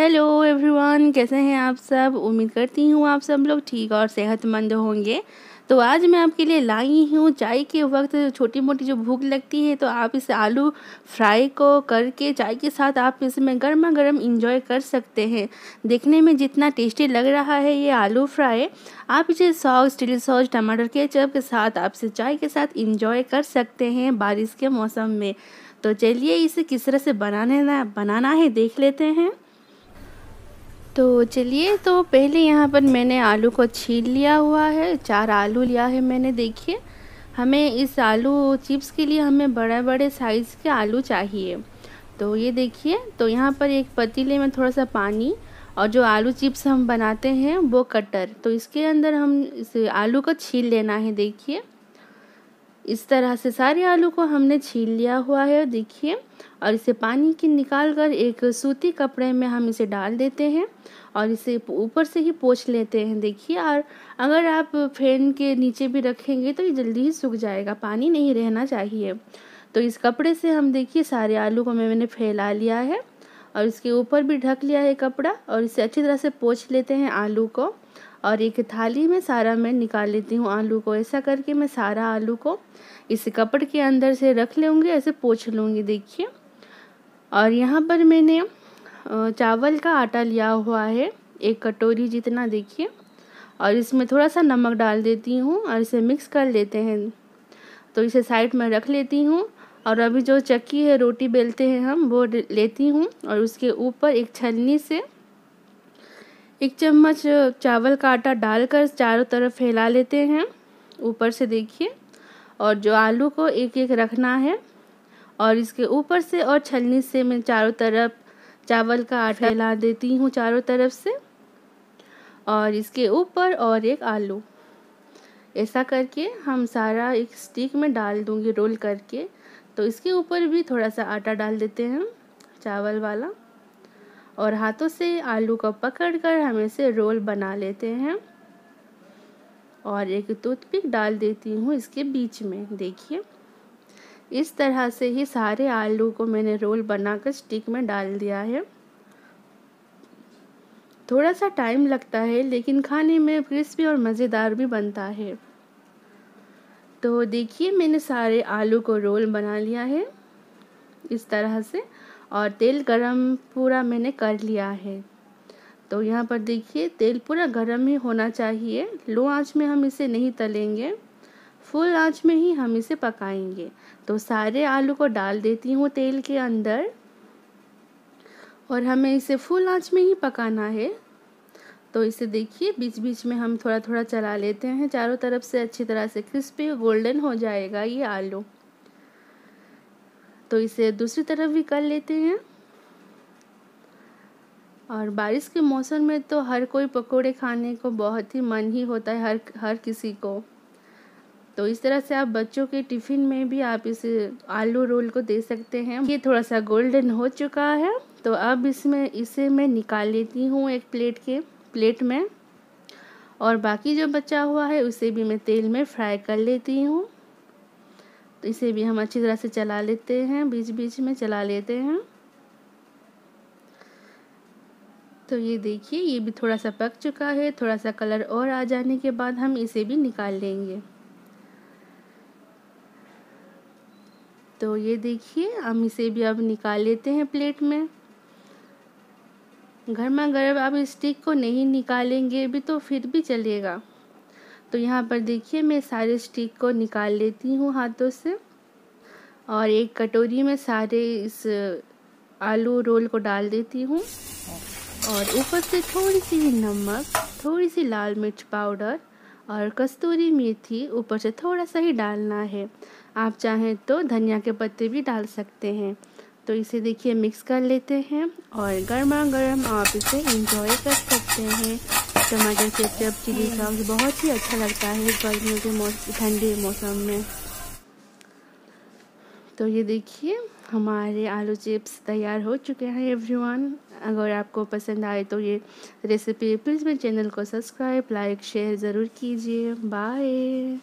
Hello everyone कैसे हैं आप सब? उम्मीद करती हूँ आप सब लोग ठीक और सेहतमंद होंगे। तो आज मैं आपके लिए लाई हूँ चाय के वक्त छोटी मोटी जो भूख लगती है तो आप इस आलू फ्राई को करके चाय के साथ आप इसमें गर्मा गर्म इंजॉय कर सकते हैं। देखने में जितना टेस्टी लग रहा है ये आलू फ्राई, आप इसे सॉस चिली सॉस टमाटर केचप के साथ आप इसे चाय के साथ इंजॉय कर सकते हैं बारिश के मौसम में। तो चलिए इसे किस तरह से बनाने बनाना है देख लेते हैं। तो चलिए तो पहले यहाँ पर मैंने आलू को छील लिया हुआ है। चार आलू लिया है मैंने, देखिए। हमें इस आलू चिप्स के लिए हमें बड़े बड़े साइज़ के आलू चाहिए। तो ये देखिए तो यहाँ पर एक पतीले में थोड़ा सा पानी और जो आलू चिप्स हम बनाते हैं वो कटर। तो इसके अंदर हम इस आलू को छील लेना है, देखिए। इस तरह से सारे आलू को हमने छील लिया हुआ है, देखिए। और इसे पानी की निकाल कर एक सूती कपड़े में हम इसे डाल देते हैं और इसे ऊपर से ही पोछ लेते हैं, देखिए। और अगर आप फ़ैन के नीचे भी रखेंगे तो ये जल्दी ही सूख जाएगा, पानी नहीं रहना चाहिए। तो इस कपड़े से हम, देखिए, सारे आलू को मैंने फैला लिया है और इसके ऊपर भी ढक लिया है कपड़ा और इसे अच्छी तरह से पोछ लेते हैं आलू को। और एक थाली में सारा मैं निकाल लेती हूँ आलू को। ऐसा करके मैं सारा आलू को इस कपड़ के अंदर से रख लूँगी, ऐसे पोछ लूँगी, देखिए। और यहाँ पर मैंने चावल का आटा लिया हुआ है, एक कटोरी जितना, देखिए। और इसमें थोड़ा सा नमक डाल देती हूँ और इसे मिक्स कर लेते हैं। तो इसे साइड में रख लेती हूँ और अभी जो चक्की है, रोटी बेलते हैं हम, वो लेती हूँ और उसके ऊपर एक छलनी से एक चम्मच चावल का आटा डालकर चारों तरफ़ फैला लेते हैं, ऊपर से देखिए। और जो आलू को एक एक रखना है, और इसके ऊपर से और छलनी से मैं चारों तरफ़ चावल का आटा फैला देती हूँ चारों तरफ़ से। और इसके ऊपर और एक आलू। ऐसा करके हम सारा एक स्टिक में डाल दूँगी, रोल करके। तो इसके ऊपर भी थोड़ा सा आटा डाल देते हैं, चावल वाला। और हाथों से आलू को पकड़कर हम इसे रोल बना लेते हैं। और एक टूथपिक डाल देती हूँ इसके बीच में, देखिए। इस तरह से ही सारे आलू को मैंने रोल बनाकर स्टिक में डाल दिया है। थोड़ा सा टाइम लगता है, लेकिन खाने में क्रिस्पी और मज़ेदार भी बनता है। तो देखिए, मैंने सारे आलू को रोल बना लिया है। इस तरह से और तेल गरम पूरा मैंने कर लिया है। तो यहाँ पर देखिए, तेल पूरा गरम ही होना चाहिए। लो आँच में हम इसे नहीं तलेंगे, फुल आँच में ही हम इसे पकाएँगे। तो सारे आलू को डाल देती हूँ तेल के अंदर। और हमें इसे फुल आँच में ही पकाना है। तो इसे देखिए बीच बीच में हम थोड़ा थोड़ा चला लेते हैं। चारों तरफ़ से अच्छी तरह से क्रिस्पी, गोल्डन हो जाएगा ये आलू। तो इसे दूसरी तरफ़ भी कर लेते हैं। और बारिश के मौसम में तो हर कोई पकोड़े खाने को बहुत ही मन ही होता है, हर हर किसी को। तो इस तरह से आप बच्चों के टिफ़िन में भी आप इसे आलू रोल को दे सकते हैं। ये थोड़ा सा गोल्डन हो चुका है तो अब इसमें, इसे मैं निकाल लेती हूँ एक प्लेट के, प्लेट में। और बाकी जो बचा हुआ है, उसे भी मैं तेल में फ्राई कर लेती हूँ। तो इसे भी हम अच्छी तरह से चला लेते हैं बीच बीच में चला लेते हैं। तो ये देखिए, ये भी थोड़ा सा पक चुका है थोड़ा सा कलर और आ जाने के बाद हम इसे भी निकाल लेंगे। तो ये देखिए, हम इसे भी अब निकाल लेते हैं प्लेट में। गर्मा गर्म आप स्टिक को नहीं निकालेंगे भी तो फिर भी चलेगा। तो यहाँ पर देखिए, मैं सारे स्टिक को निकाल लेती हूँ हाथों से और एक कटोरी में सारे इस आलू रोल को डाल देती हूँ और ऊपर से थोड़ी सी नमक, थोड़ी सी लाल मिर्च पाउडर और कस्तूरी मेथी ऊपर से थोड़ा सा ही डालना है। आप चाहें तो धनिया के पत्ते भी डाल सकते हैं। तो इसे देखिए मिक्स कर लेते हैं और गर्मा गर्म आप इसे इंजॉय कर सकते हैं। टमाटर के केचप चिली सॉस बहुत ही अच्छा लगता है गर्मियों के मौसम ठंडे मौसम में। तो ये देखिए, हमारे आलू चिप्स तैयार हो चुके हैं एवरीवन अगर आपको पसंद आए तो ये रेसिपी प्लीज़ मेरे चैनल को सब्सक्राइब लाइक शेयर ज़रूर कीजिए। बाय